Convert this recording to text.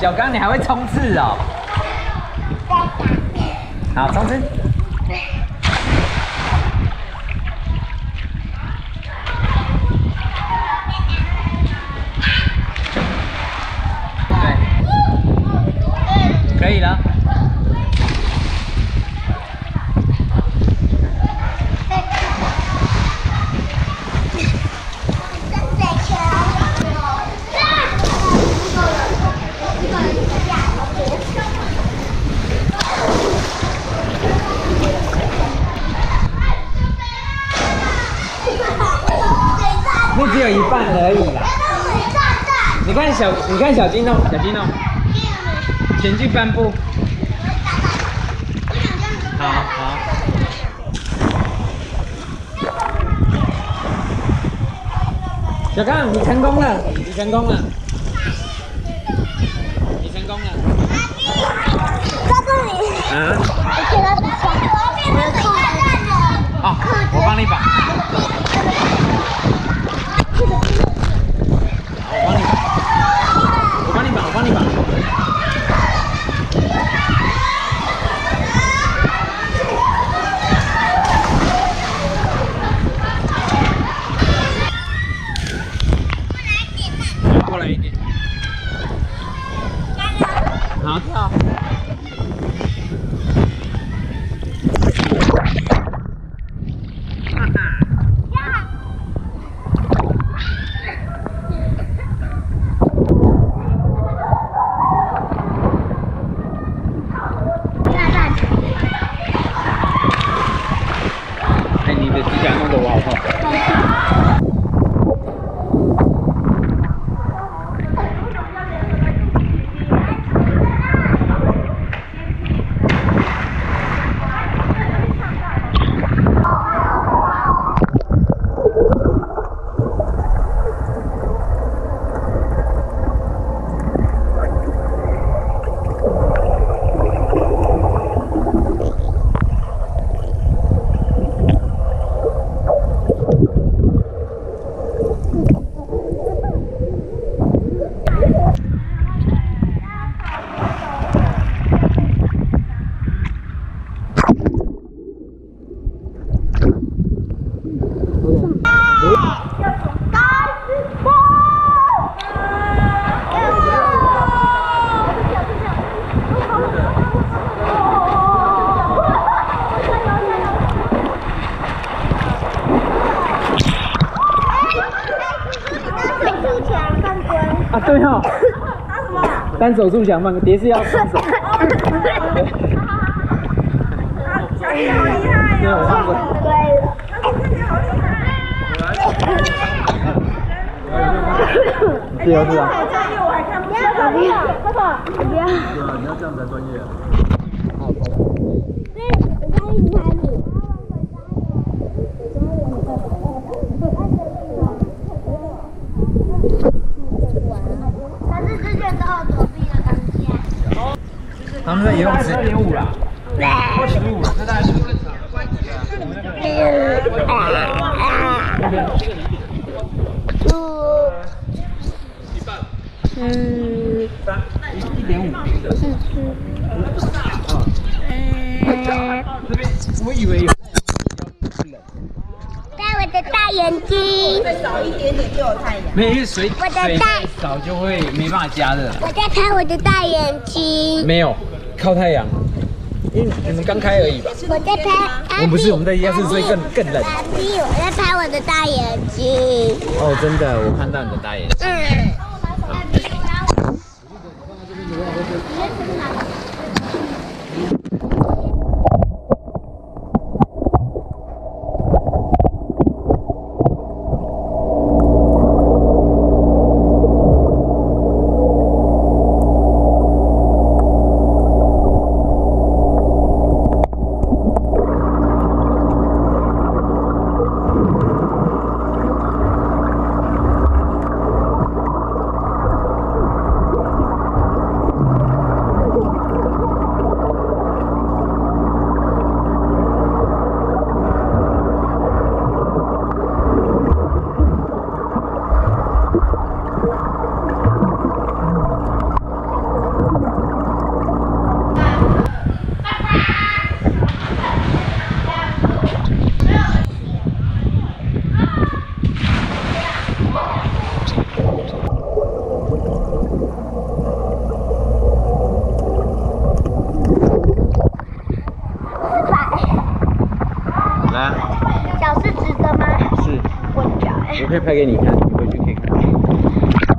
小刚你还会冲刺哦。好，冲刺。对，可以了。那只有一半而已啦。你看小，你看小金弄，小金弄，前进半步。好好。小刚，你成功了，你成功了，你成功了。在这里，啊？我觉得比较，我要看哦，我帮你绑。好，我帮你绑。我帮你绑，我帮你绑。过来一点。好跳。哈哈。哎，你的指甲弄得我好痛。啊，对哦。单手速降慢，蝶是要双手。对，我放过。是哦，是哦。不要，对啊，你要这样才专业啊。我在一台里。可是之前都有躲避的东西啊。他们在游泳池。二点五啦。二十五，这大概是正常。嗯，三一点五。这边我以为有。戴我的大眼睛，再少一点点就有太阳。没有，水我的水少就会没办法加热。我在拍我的大眼睛，没有，靠太阳。因为你们刚开而已吧？我在拍。我们不是我们在家是所以更更冷。阿弟，我在拍我的大眼睛。哦，真的，我看到你的大眼睛。嗯。四来啊，脚是直的吗？是，我可以拍给你看，你回去可以看。